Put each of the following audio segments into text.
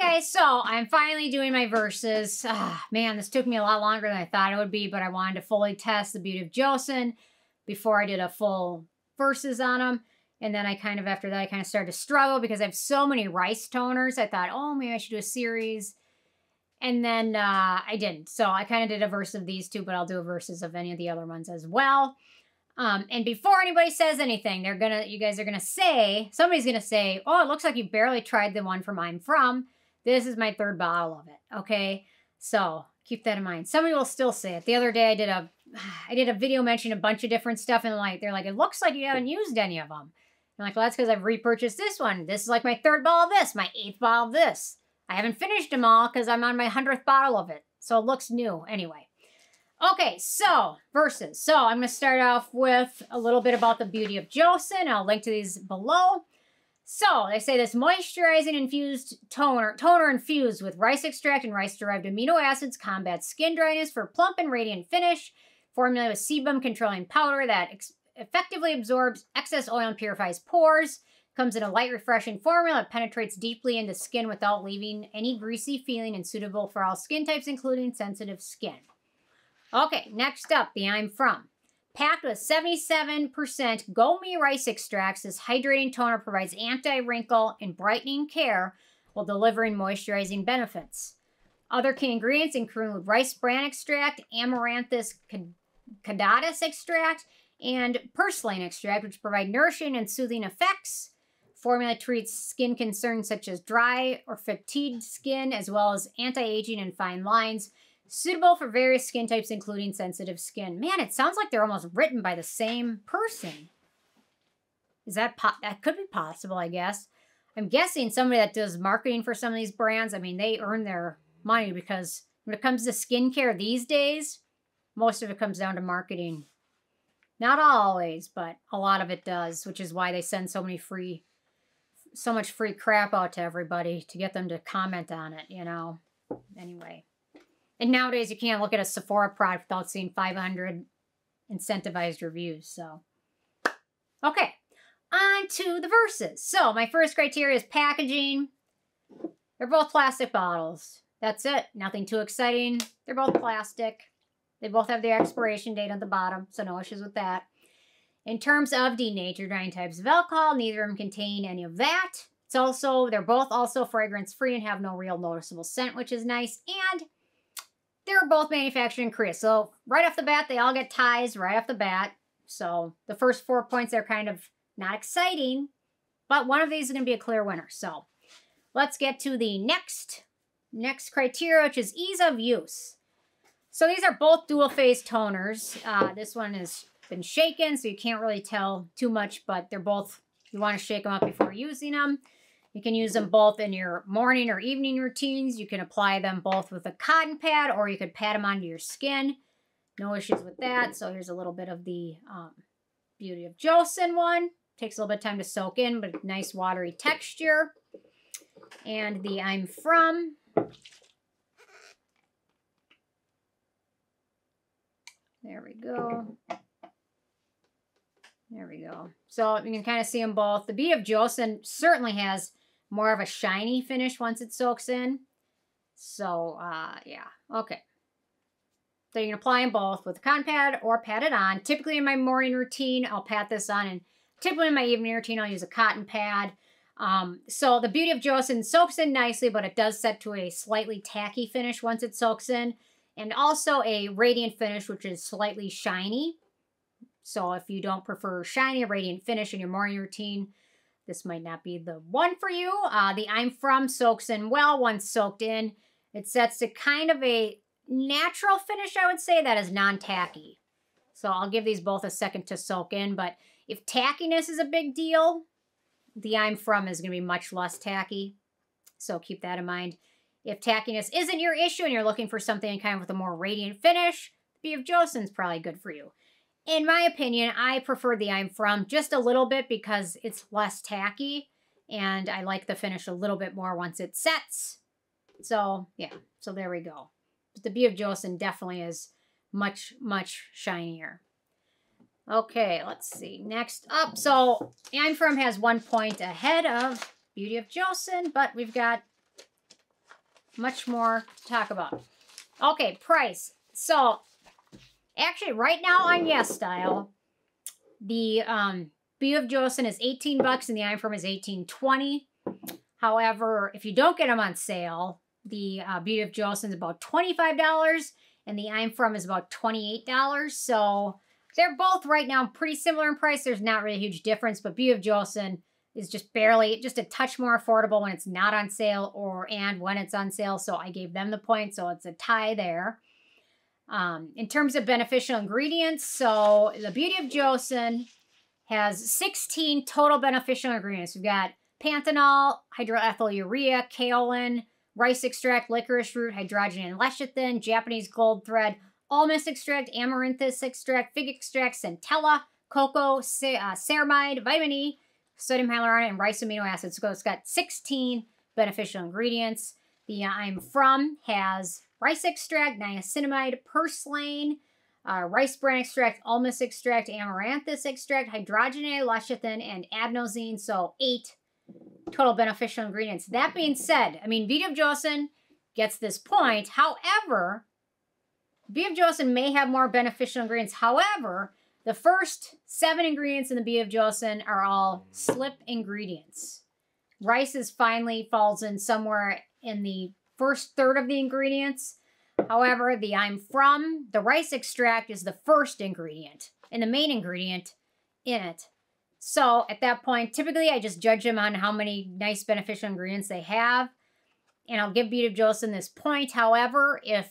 Guys, so I'm finally doing my verses. Ah, man, this took me a lot longer than I thought it would be, but I wanted to fully test the beauty of Joseon before I did a full verses on them. And then I kind of, after that, I kind of started to struggle because I have so many rice toners. I thought, oh, maybe I should do a series. And then uh, I didn't. So I kind of did a verse of these two, but I'll do a verses of any of the other ones as well. Um, and before anybody says anything, they're gonna, you guys are gonna say, somebody's gonna say, oh, it looks like you barely tried the one from I'm From. This is my third bottle of it, okay? So keep that in mind. Somebody will still say it. The other day I did a, I did a video mentioning a bunch of different stuff, and like they're like, it looks like you haven't used any of them. I'm like, well, that's because I've repurchased this one. This is like my third bottle of this, my eighth bottle of this. I haven't finished them all because I'm on my hundredth bottle of it, so it looks new anyway. Okay, so verses. So I'm going to start off with a little bit about the beauty of Joseon. I'll link to these below. So they say this moisturizing infused toner, toner infused with rice extract and rice-derived amino acids combats skin dryness for plump and radiant finish. Formulated with sebum controlling powder that effectively absorbs excess oil and purifies pores. Comes in a light, refreshing formula that penetrates deeply into skin without leaving any greasy feeling and suitable for all skin types, including sensitive skin. Okay, next up, the I'm From. Packed with 77% goami rice extracts, this hydrating toner provides anti-wrinkle and brightening care while delivering moisturizing benefits. Other key ingredients include rice bran extract, amaranthus caudatus extract, and purslane extract, which provide nourishing and soothing effects. Formula treats skin concerns such as dry or fatigued skin, as well as anti-aging and fine lines, Suitable for various skin types, including sensitive skin. Man, it sounds like they're almost written by the same person. Is that that could be possible? I guess. I'm guessing somebody that does marketing for some of these brands. I mean, they earn their money because when it comes to skincare these days, most of it comes down to marketing. Not always, but a lot of it does, which is why they send so many free, so much free crap out to everybody to get them to comment on it. You know. Anyway. And nowadays, you can't look at a Sephora product without seeing 500 incentivized reviews. So, okay, on to the verses. So, my first criteria is packaging. They're both plastic bottles. That's it. Nothing too exciting. They're both plastic. They both have their expiration date on the bottom, so no issues with that. In terms of denatured nine types of alcohol, neither of them contain any of that. It's also, they're both also fragrance free and have no real noticeable scent, which is nice. And they're both manufactured in Korea. So right off the bat, they all get ties right off the bat. So the first four points are kind of not exciting, but one of these is going to be a clear winner. So let's get to the next next criteria, which is ease of use. So these are both dual phase toners. Uh, this one has been shaken, so you can't really tell too much, but they're both, you want to shake them up before using them. You can use them both in your morning or evening routines. You can apply them both with a cotton pad or you could pat them onto your skin. No issues with that. So here's a little bit of the um, Beauty of Joseon one. Takes a little bit of time to soak in, but nice watery texture. And the I'm From. There we go. There we go. So you can kind of see them both. The Beauty of Joseon certainly has more of a shiny finish once it soaks in. So, uh, yeah. Okay. So you can apply them both with a cotton pad or pat it on. Typically in my morning routine, I'll pat this on. And typically in my evening routine, I'll use a cotton pad. Um, so the beauty of Joseon soaks in nicely, but it does set to a slightly tacky finish once it soaks in. And also a radiant finish, which is slightly shiny. So if you don't prefer shiny or radiant finish in your morning routine, this might not be the one for you. Uh, the I'm From soaks in well once soaked in. It sets to kind of a natural finish, I would say, that is non-tacky. So I'll give these both a second to soak in. But if tackiness is a big deal, the I'm From is going to be much less tacky. So keep that in mind. If tackiness isn't your issue and you're looking for something kind of with a more radiant finish, the Beauty of Joseon's probably good for you in my opinion, I prefer the I'm From just a little bit because it's less tacky and I like the finish a little bit more once it sets. So, yeah, so there we go. But the Beauty of Joseon definitely is much, much shinier. Okay, let's see. Next up, so I'm From has one point ahead of Beauty of Joseon, but we've got much more to talk about. Okay, price. So, actually, right now on YesStyle, the um, B of Joseon is 18 bucks and the I'm From is 18.20. However, if you don't get them on sale, the uh, Beauty of Joseon is about $25 and the I'm From is about $28. So they're both right now pretty similar in price. There's not really a huge difference, but Beauty of Joseon is just barely, just a touch more affordable when it's not on sale or and when it's on sale. So I gave them the point, so it's a tie there. Um, in terms of beneficial ingredients, so the Beauty of Joseon has 16 total beneficial ingredients. We've got panthenol, hydroethylurea, kaolin, rice extract, licorice root, hydrogenated lecithin, Japanese gold thread, almond extract, amaranthus extract, fig extract, centella, cocoa, uh, ceramide, vitamin E, sodium hyaluronate, and rice amino acids. So it's got 16 beneficial ingredients. The I'm From has rice extract, niacinamide, purslane, uh, rice bran extract, almond extract, amaranthus extract, hydrogenated lecithin, and adenosine. So eight total beneficial ingredients. That being said, I mean, Joseon gets this point. However, Joseon may have more beneficial ingredients. However, the first seven ingredients in the Joseon are all slip ingredients. Rice is finally falls in somewhere in the first third of the ingredients. However, the I'm from, the rice extract is the first ingredient and the main ingredient in it. So at that point, typically I just judge them on how many nice beneficial ingredients they have. And I'll give Beauty of Joseon this point. However, if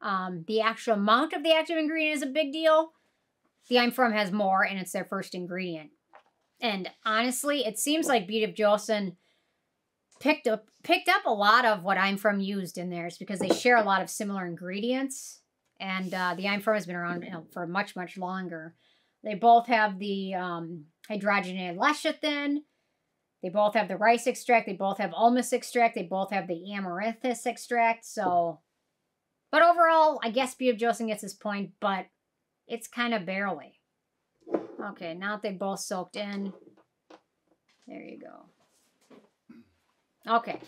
um, the actual amount of the active ingredient is a big deal, the I'm From has more and it's their first ingredient. And honestly, it seems like Beauty of Joseon picked up picked up a lot of what I'm From used in theirs because they share a lot of similar ingredients. And uh, the I'm From has been around you know, for much, much longer. They both have the um, hydrogenated lecithin. They both have the rice extract. They both have almond extract. They both have the amaranthus extract. So, but overall, I guess B of Joseon gets his point, but it's kind of barely. Okay, now they both soaked in. There you go. Okay.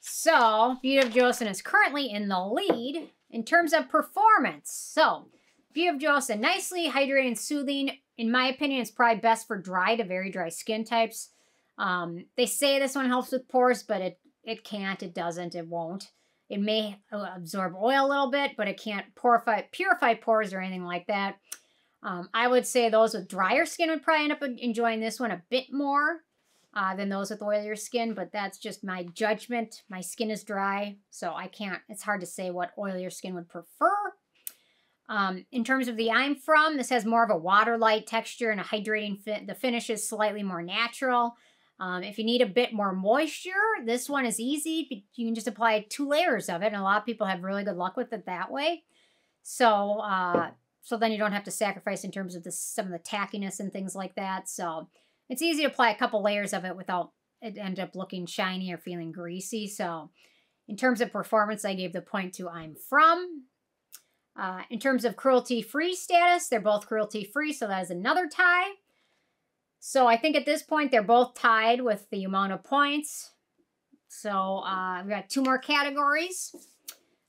So, Beauty of Joseon is currently in the lead in terms of performance. So, Beauty of Joseon, nicely hydrating and soothing. In my opinion, it's probably best for dry to very dry skin types. Um, they say this one helps with pores, but it, it can't, it doesn't, it won't. It may uh, absorb oil a little bit, but it can't purify, purify pores or anything like that. Um, I would say those with drier skin would probably end up enjoying this one a bit more uh, than those with oilier skin, but that's just my judgment. My skin is dry, so I can't, it's hard to say what oilier skin would prefer. Um, in terms of the I'm From, this has more of a water-light texture and a hydrating fit. The finish is slightly more natural. Um, if you need a bit more moisture, this one is easy. You can just apply two layers of it, and a lot of people have really good luck with it that way. So, uh, so then you don't have to sacrifice in terms of the, some of the tackiness and things like that. So it's easy to apply a couple layers of it without it end up looking shiny or feeling greasy. So in terms of performance, I gave the point to I'm From. Uh, in terms of cruelty-free status, they're both cruelty-free, so that is another tie. So I think at this point, they're both tied with the amount of points. So uh, we got two more categories.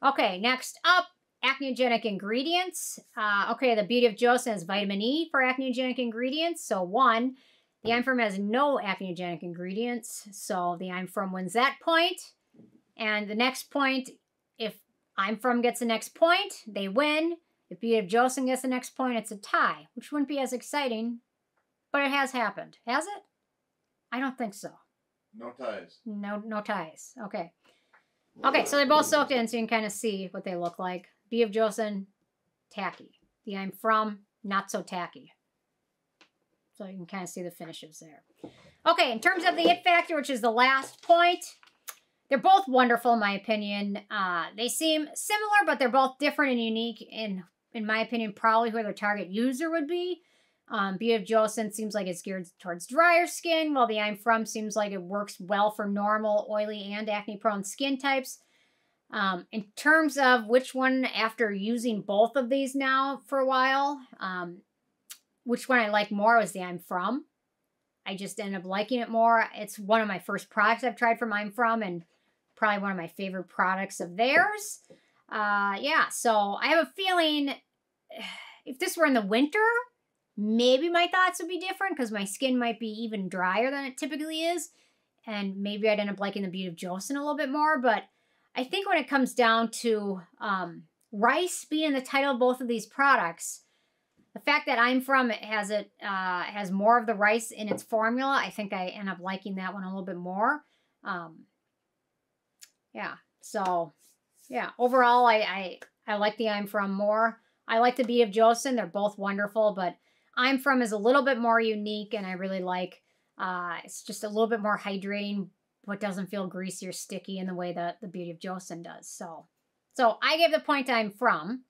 Okay, next up, acneogenic ingredients. Uh, okay, the Beauty of Joseon has vitamin E for acneogenic ingredients. So one, the I'm From has no acneogenic ingredients. So the I'm From wins that point. And the next point, if I'm From gets the next point, they win. If Beauty of Joseon gets the next point, it's a tie, which wouldn't be as exciting, but it has happened. Has it? I don't think so. No ties. No, no ties. Okay. Okay, so they're both soaked in, so you can kind of see what they look like. B of Joseon, tacky. The I'm From, not so tacky. So you can kind of see the finishes there. Okay, in terms of the it factor, which is the last point, they're both wonderful, in my opinion. Uh, they seem similar, but they're both different and unique. In in my opinion, probably who their target user would be. Um, Beauty of Joseon seems like it's geared towards drier skin, while the I'm From seems like it works well for normal, oily, and acne-prone skin types. Um, in terms of which one, after using both of these now for a while, um, which one I like more was the I'm From. I just ended up liking it more. It's one of my first products I've tried from I'm From, and probably one of my favorite products of theirs. Uh, yeah, so I have a feeling if this were in the winter, maybe my thoughts would be different because my skin might be even drier than it typically is. And maybe I'd end up liking the Beauty of Joseon a little bit more. But I think when it comes down to um, rice being the title of both of these products, the fact that I'm from it has it uh, has more of the rice in its formula. I think I end up liking that one a little bit more. Um, yeah, so yeah, overall, I, I I like the I'm from more. I like the Beauty of Joseon. They're both wonderful, but I'm from is a little bit more unique, and I really like. Uh, it's just a little bit more hydrating, but doesn't feel greasy or sticky in the way that the Beauty of Joseon does. So, so I gave the point I'm from.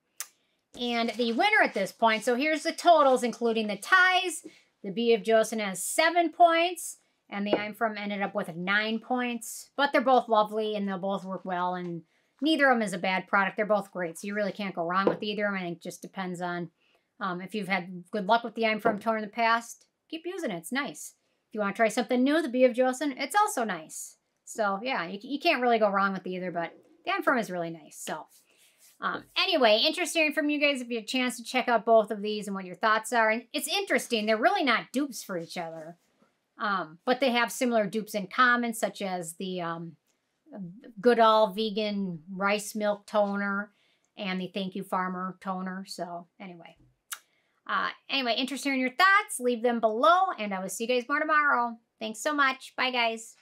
And the winner at this point, so here's the totals, including the ties. The B of Joseon has seven points, and the I'm From ended up with nine points. But they're both lovely, and they'll both work well, and neither of them is a bad product. They're both great, so you really can't go wrong with either of them. I think just depends on um, if you've had good luck with the I'm From tour in the past, keep using it. It's nice. If you want to try something new, the B of Joseon, it's also nice. So, yeah, you, you can't really go wrong with either, but the I'm From is really nice. So, um, anyway, interesting from you guys if you have a chance to check out both of these and what your thoughts are. And it's interesting. They're really not dupes for each other. Um, but they have similar dupes in common, such as the um, Goodal Vegan Rice Milk Toner and the Thank You Farmer Toner. So anyway. Uh, anyway, interested in your thoughts, leave them below, and I will see you guys more tomorrow. Thanks so much. Bye, guys.